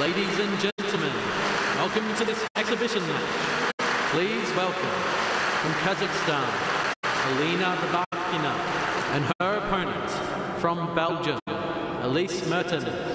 Ladies and gentlemen, welcome to this exhibition match. Please welcome from Kazakhstan, Elena Rybakina, and her opponent from Belgium, Elise Mertens.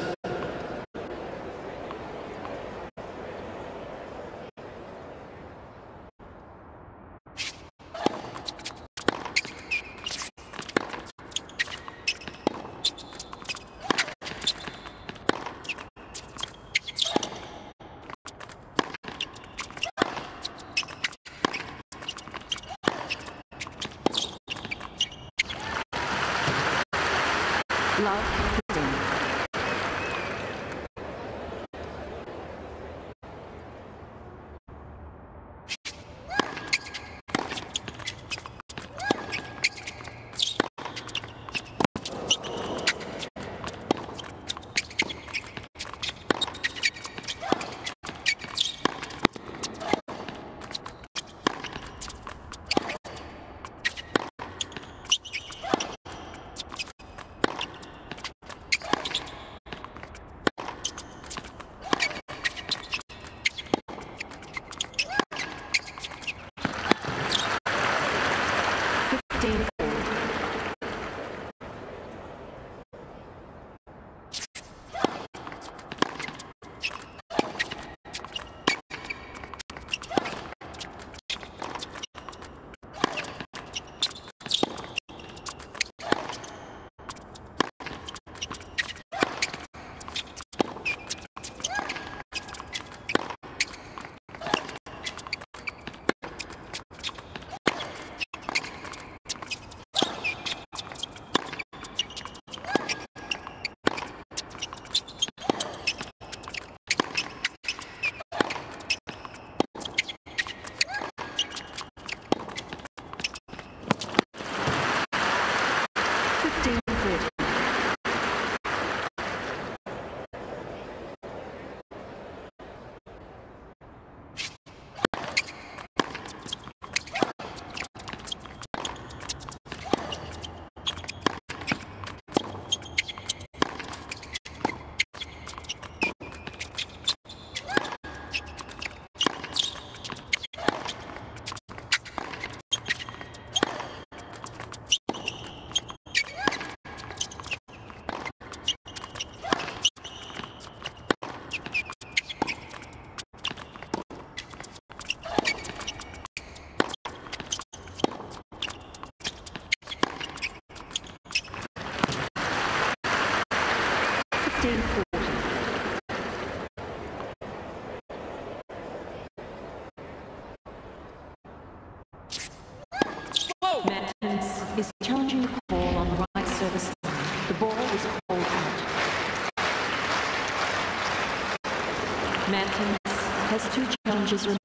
Mertens has two challenges remaining.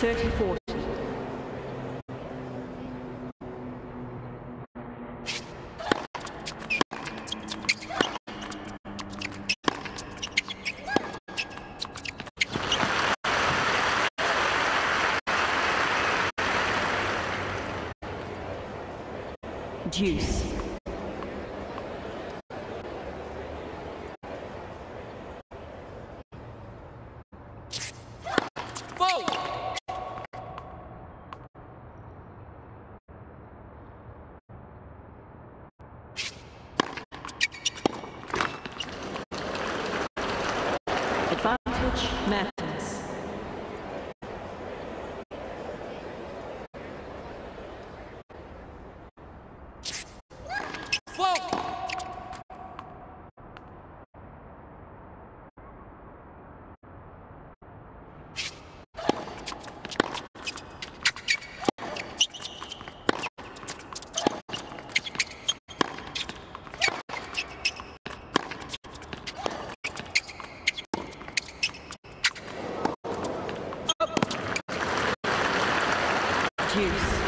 Thirty forty. Deuce. Advantage Mertens. Deuce.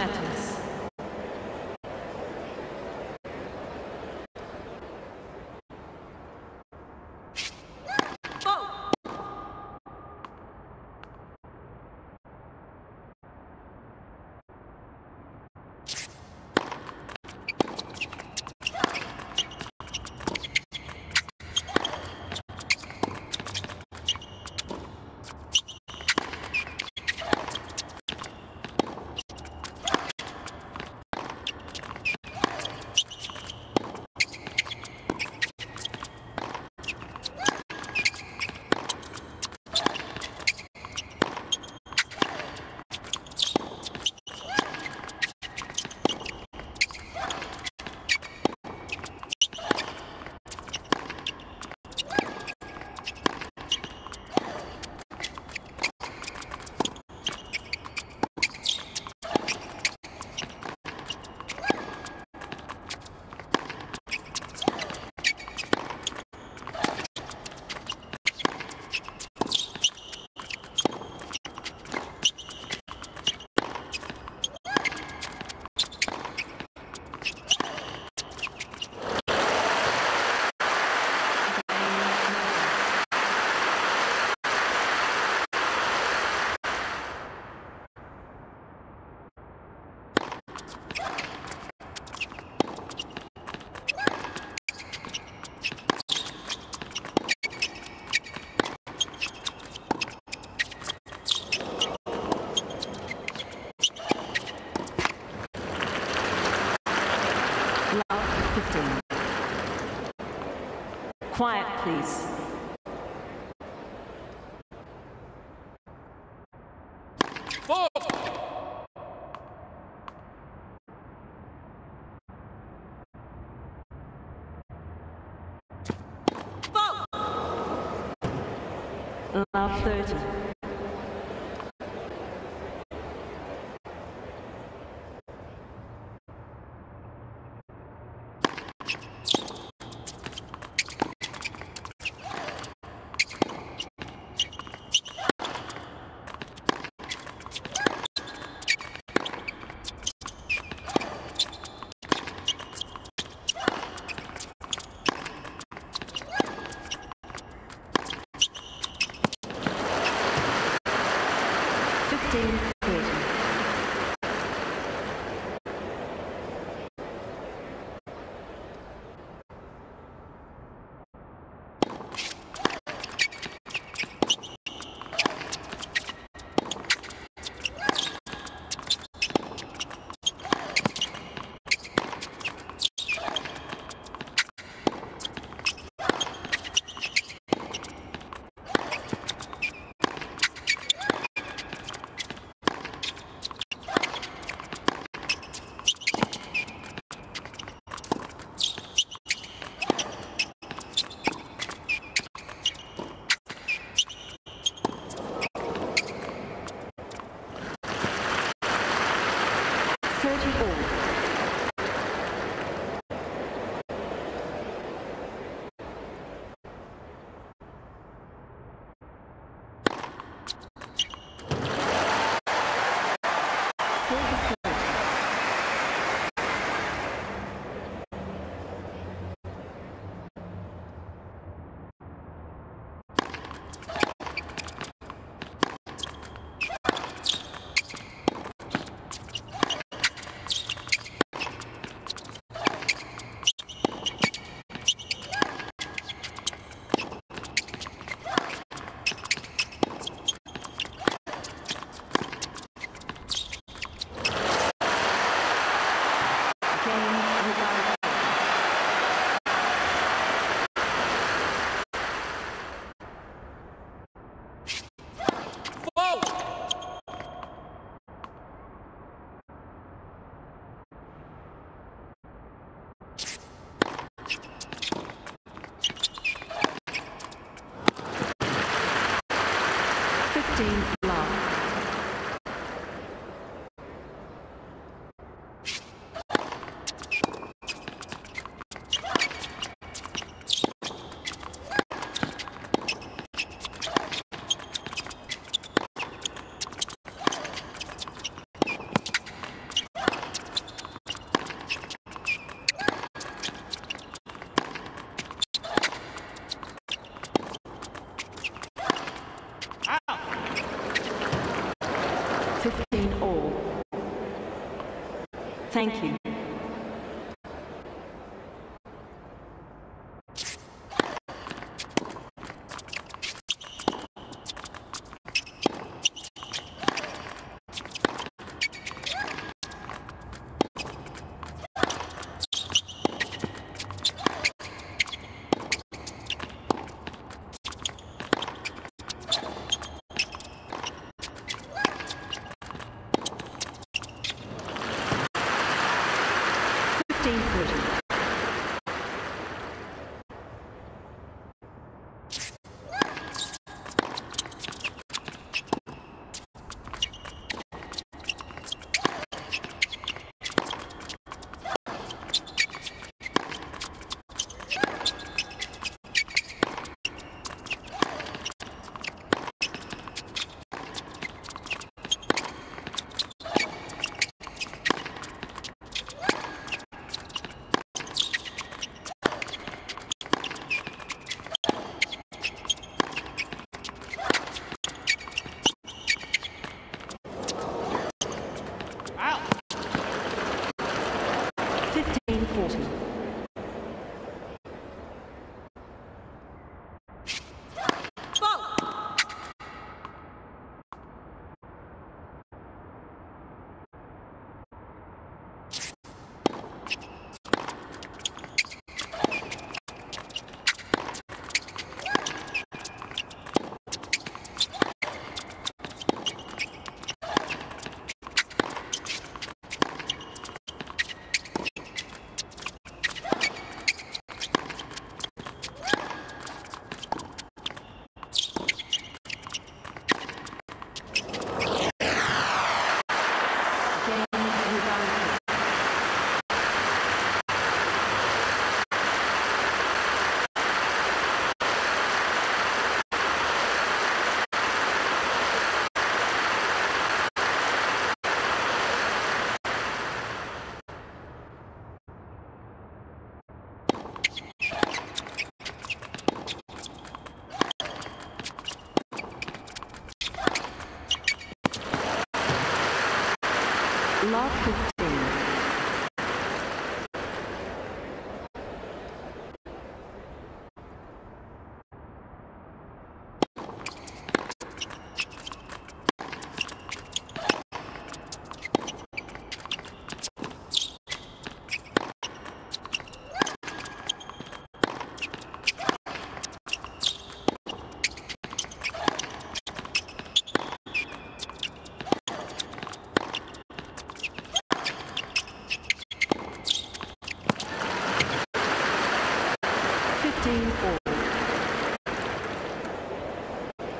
Advantage Quiet, please. Love 30. Thank you. Thank you.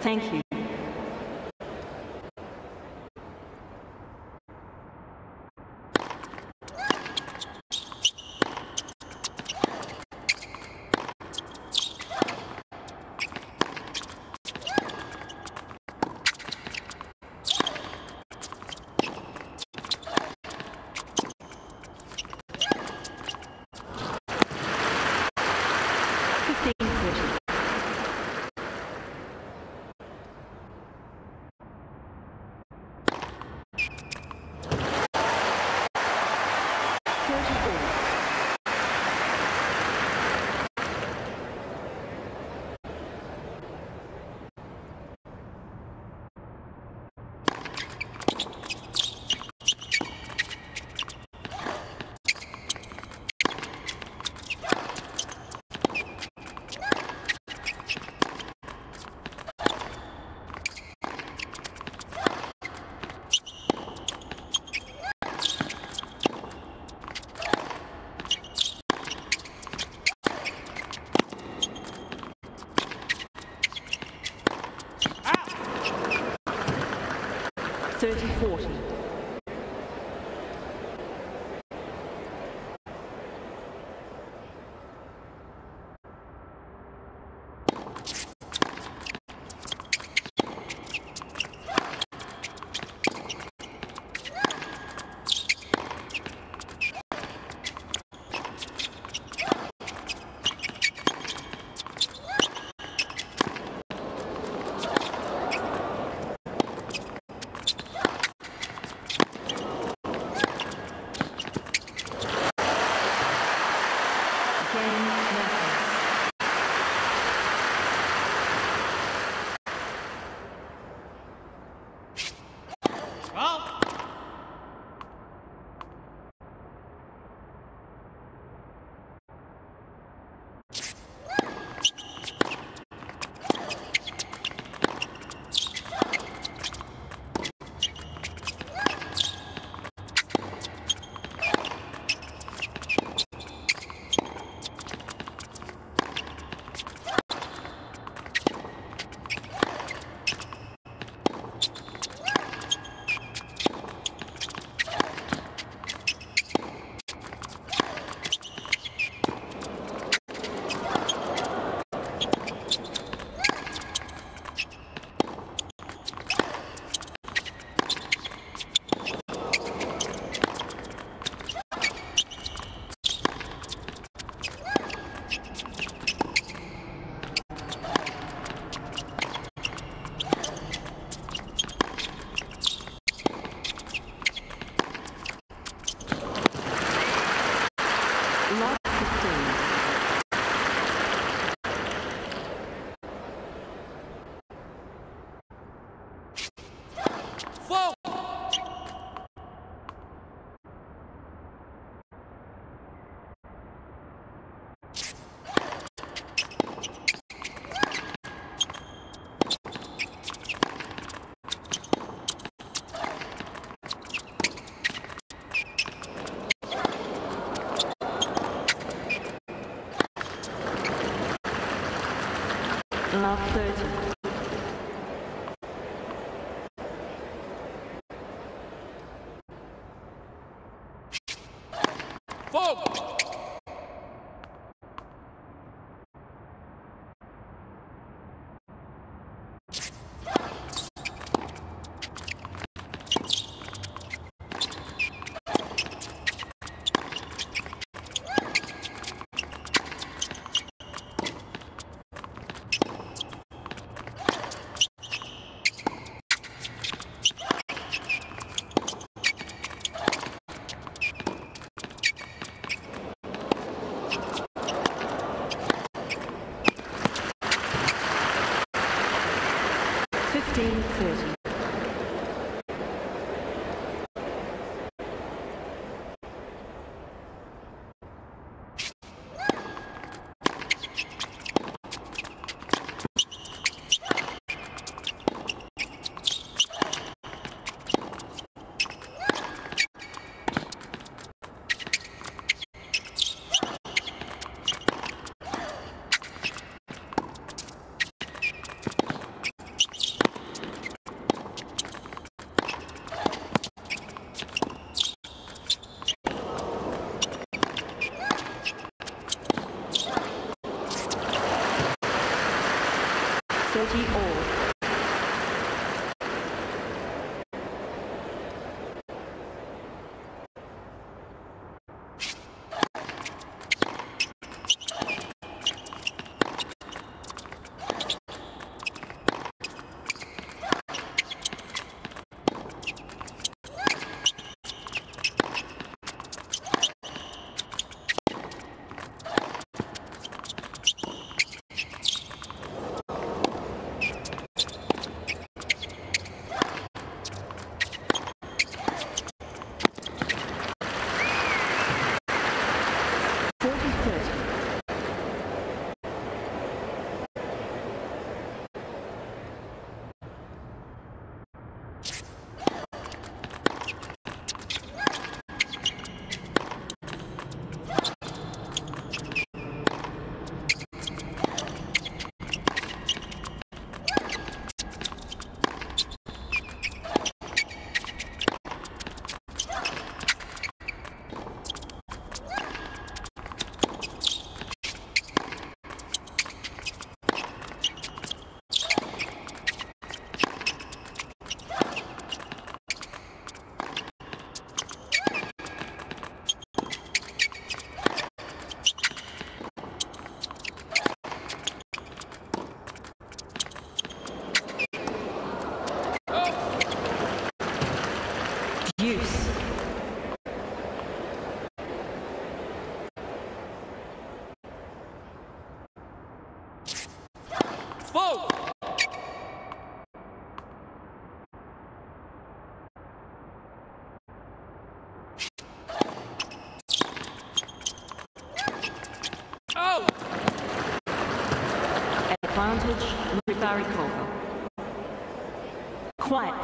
Thank you. Love 30. Whoa! 第一次。forty all.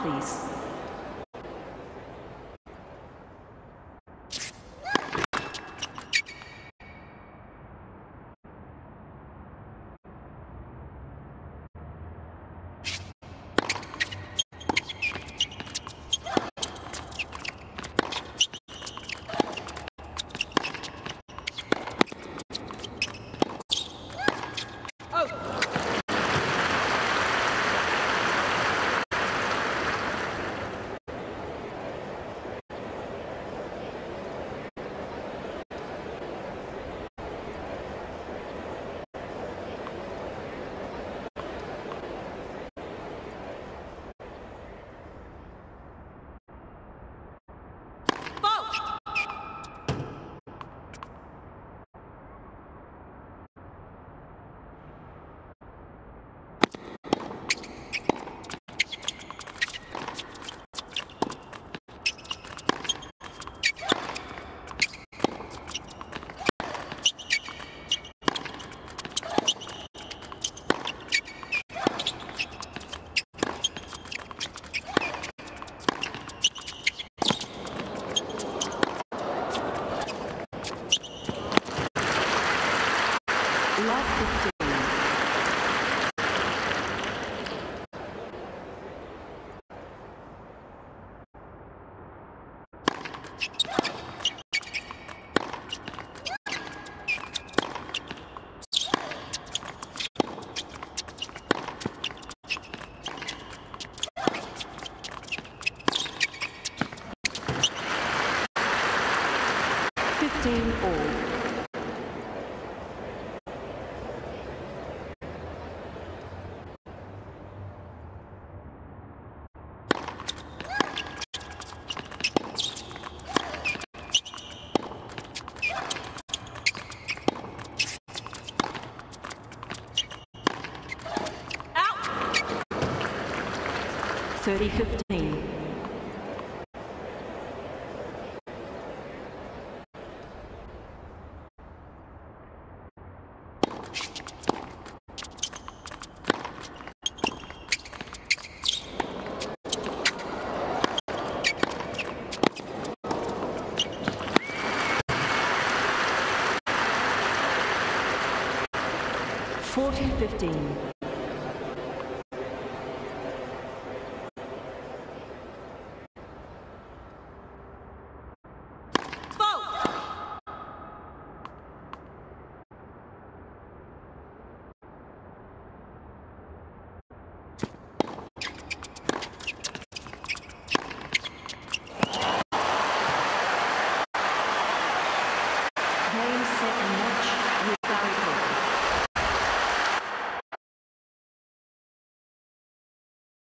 Please. 16 all. Out. 30 50. Fifteen.